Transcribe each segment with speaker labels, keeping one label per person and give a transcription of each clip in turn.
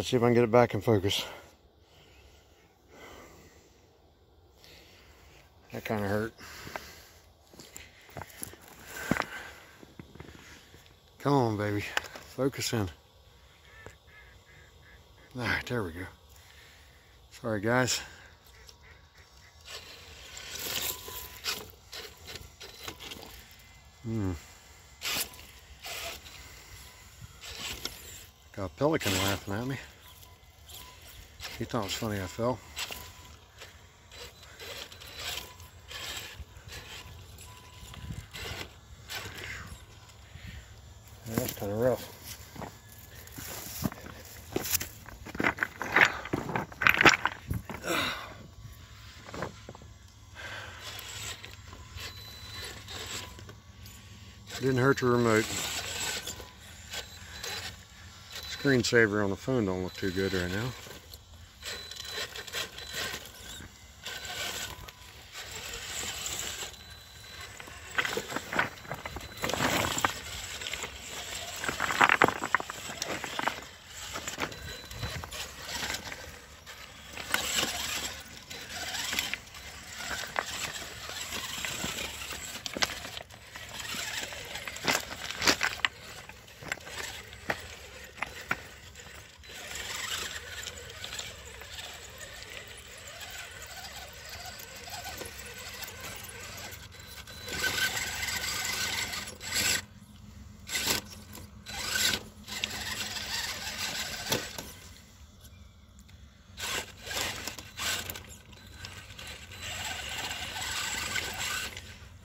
Speaker 1: See if I can get it back in focus. That kind of hurt. Come on, baby. Focus in. All right, there we go. Sorry, guys. Hmm. Got a pelican laughing at me. He thought it was funny I fell. That's kind of rough. Didn't hurt the remote. Screensaver on the phone don't look too good right now.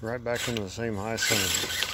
Speaker 1: Right back into the same high center.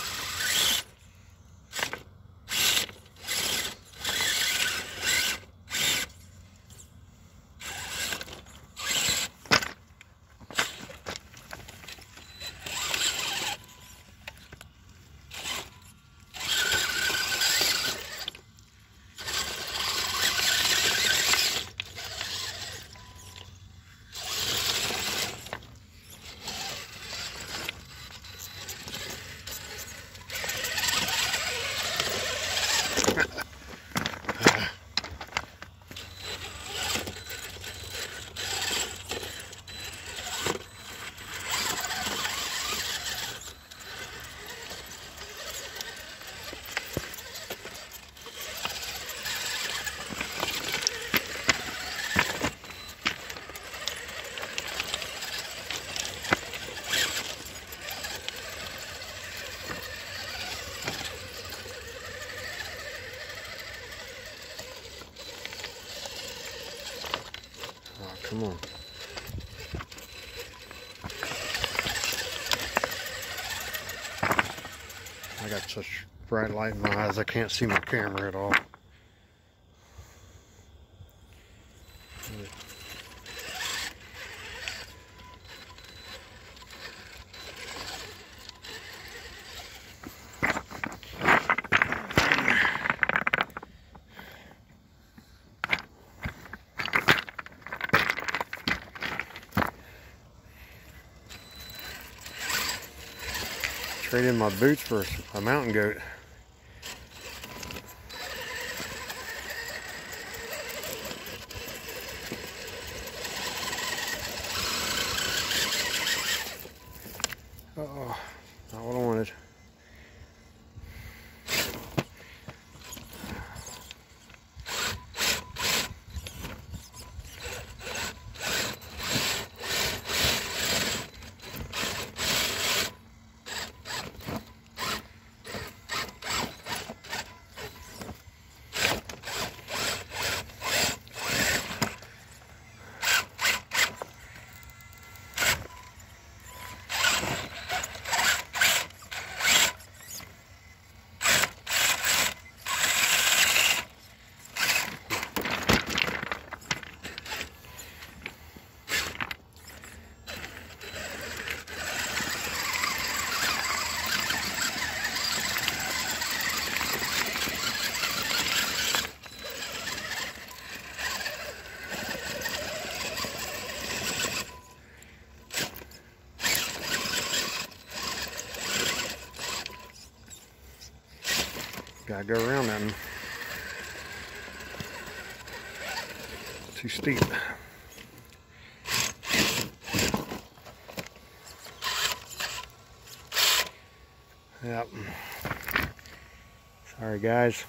Speaker 1: Come on. I got such bright light in my eyes I can't see my camera at all. Trade in my boots for a mountain goat. Gotta go around them. Too steep. Yep. Sorry guys.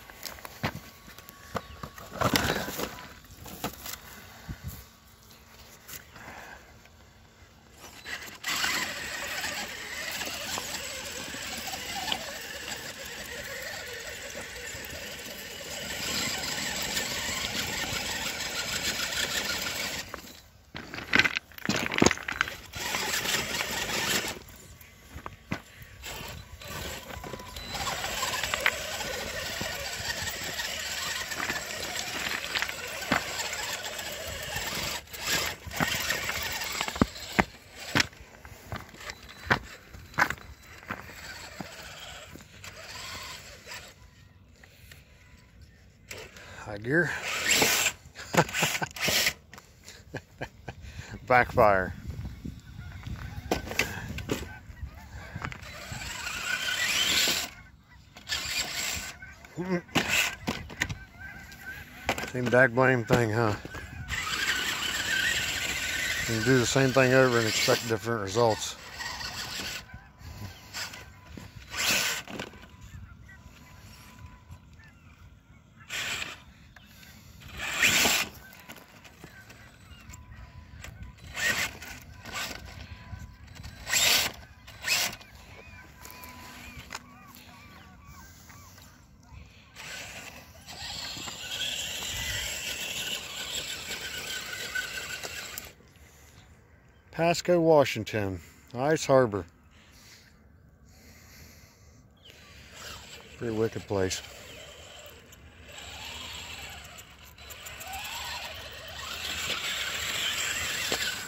Speaker 1: Gear. Backfire. Same dag blame thing, huh? You do the same thing over and expect different results. Pasco, Washington, Ice Harbor. Pretty wicked place.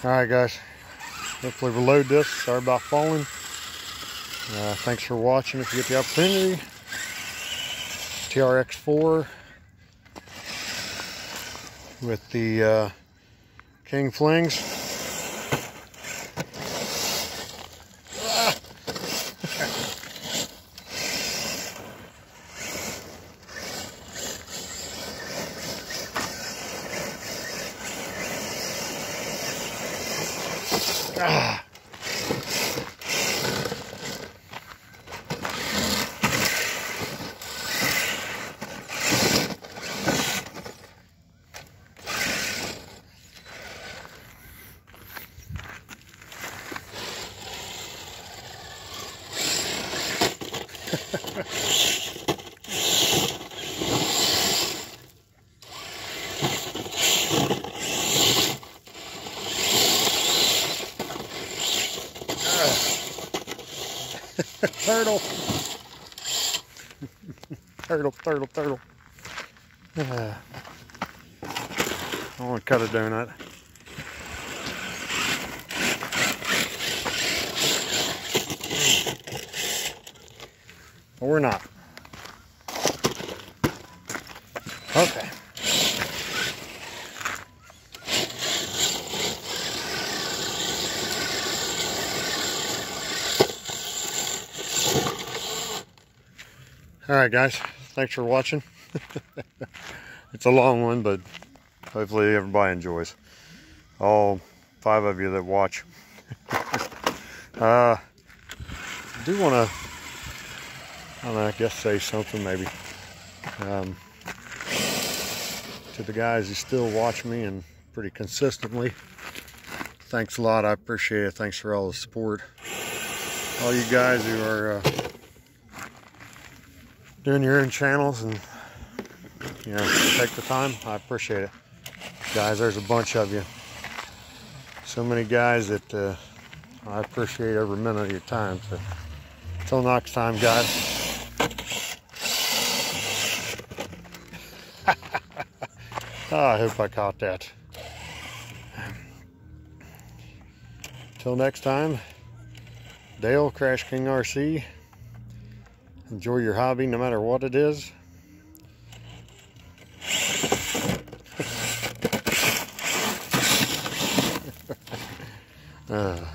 Speaker 1: Alright guys, hopefully we'll load this. Sorry about falling. Uh, thanks for watching if you get the opportunity. TRX4 with the uh, King Flings. Turtle. turtle, turtle, turtle. Uh, I want to cut a donut. Or not. Okay. all right guys thanks for watching it's a long one but hopefully everybody enjoys all five of you that watch uh do want to I don't know I guess say something maybe. Um, to the guys who still watch me and pretty consistently thanks a lot. I appreciate it. Thanks for all the support. All you guys who are uh, doing your own channels and you know take the time i appreciate it. Guys there's a bunch of you. So many guys that uh, i appreciate every minute of your time. So until next time guys Oh, I hope I caught that. Till next time, Dale Krash King RC. Enjoy your hobby no matter what it is. uh.